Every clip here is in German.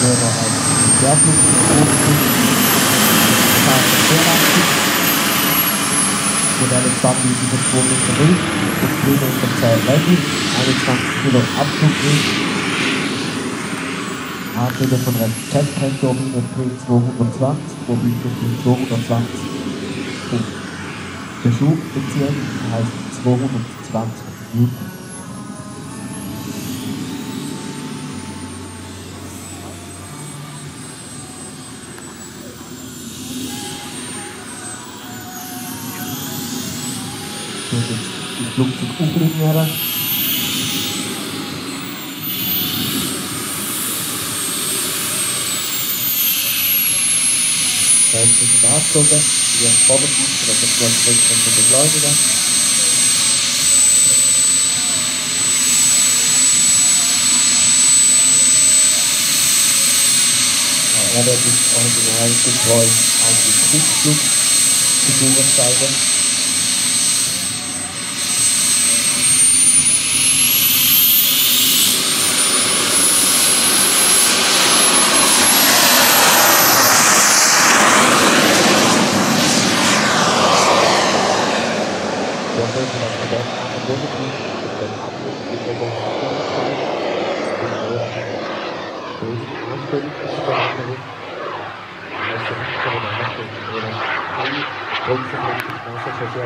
wir ein Querflug Modelle 20 über 2 Meter Milch Grüne unter 10 Level, 21 Kilo Abfluggewicht, Antriebe von einer Jet-Turbine P220, wobei für 220 der Schub heißt 220 Newton. die Flugzeug umfliegen werden. Dann sind wir haben dass das Flugzeug zu beschleunigen. Er wird jetzt original getreu auf den Kurzflugfiguren zeigen.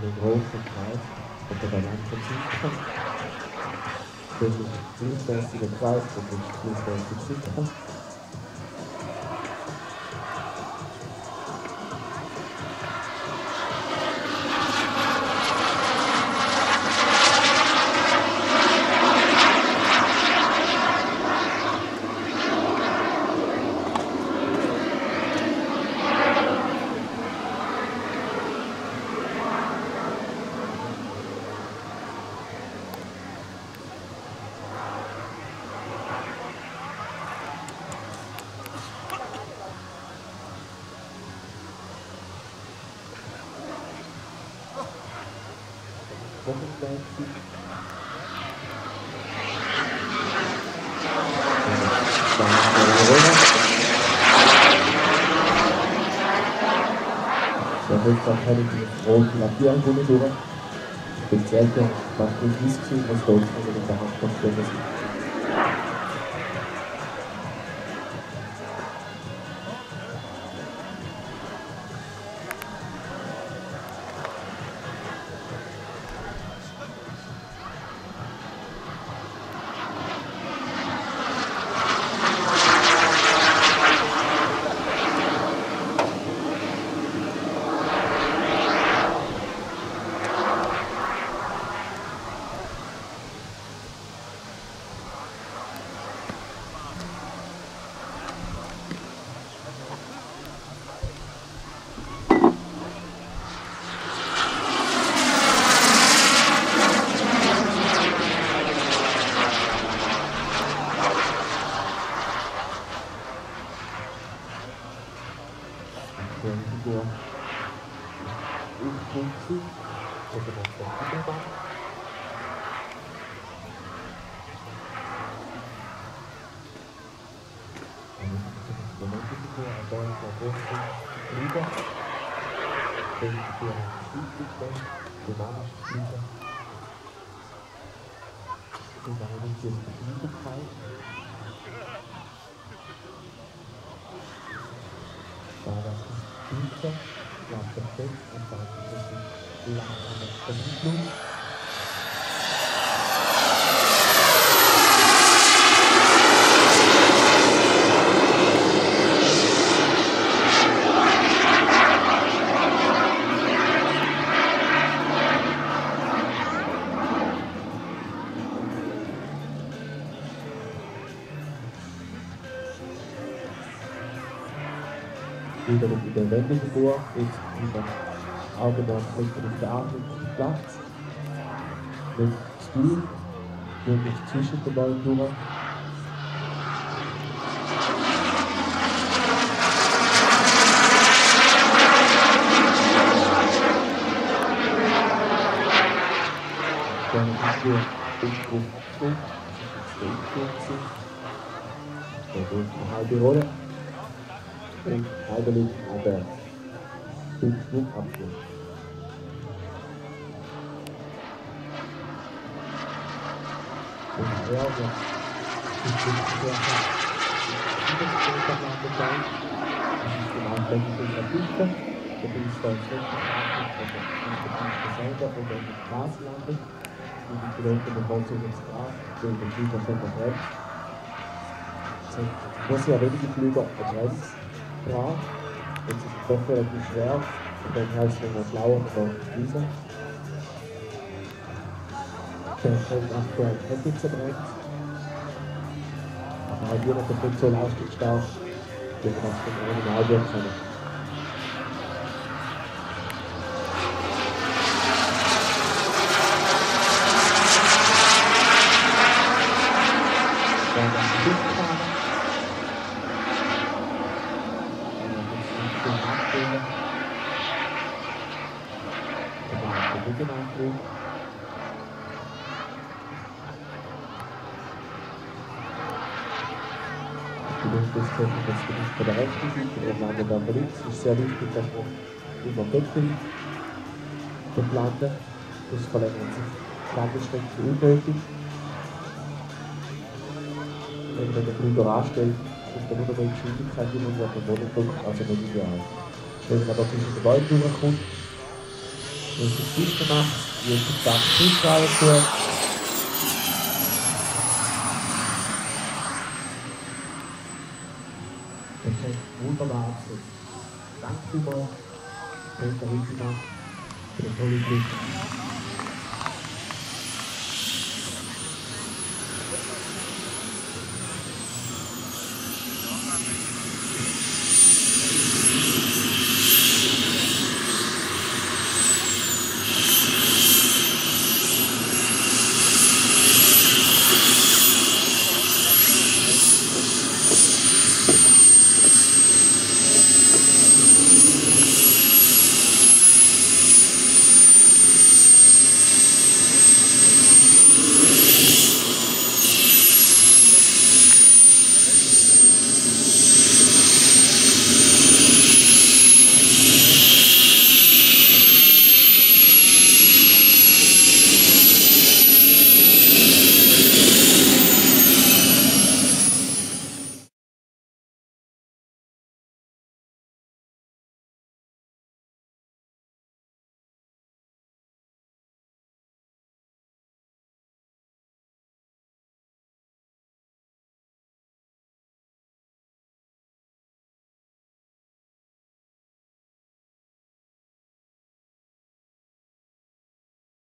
den großen Kreis unter der Landverzichtung. Das ist ein dienstleistiger Kreis, das ist ein dienstleistiger Wochenleipzig. Der Höchstverteidigung ist roten Lackierangummi durch. Speziell für das Whisky, was Deutschland in der Hauptstadt thương Rồi cái bóng bóng bóng bóng Của mấy cái kia là tôi là tôi Lý ra Đây đến em vợ của tôi là một tấm ist. wieder in der Wendefigur, jetzt über Augenmerk liegt auf der Atmungsplatz. Nicht zu tun, wirklich zwischen den beiden durch. Dann ist hier zurück, das ist das Dann wird eine halbe Rolle und liegt an der Flugabschluss. Und ja, ich sehr das ist der Landebahn. Das ist die Landfläche der Piste. Da bin ich da jetzt nicht oder in der der Straße landet. Und die Piloten bevorzugen jetzt Gras, weil der Flieger schon bremst. Es muss ja wenige Flüge an Bremse dran. Jetzt ist doch relativ schwer. Und dann heißt es immer schlauer oder dieser. Der fällt aktuell Hände zerbremst. Aber halt jemand, der nicht so leistungsstark der kann es dann original können. Dann das Schifffahren. Dann muss man schön abstellen. Und dann hat der Rückenantrieb. Luftdrucktechnik das Gewicht von der von links. Es ist sehr wichtig, dass man immer Köpfe landen. Das verlängert sich Landestrecke unnötig. Wenn man den Flüger anstellt, ist dann nur noch die Geschwindigkeit, die man auf den Boden drückt, also nicht ideal. Wenn man da zwischen den Bäumen durchkommt, wenn es die Piste macht, die Tag zuschreiben tun. Perfekt, wunderbar abgesetzt. Danke vielmals, Peter Hüsemann, für den tollen Blick.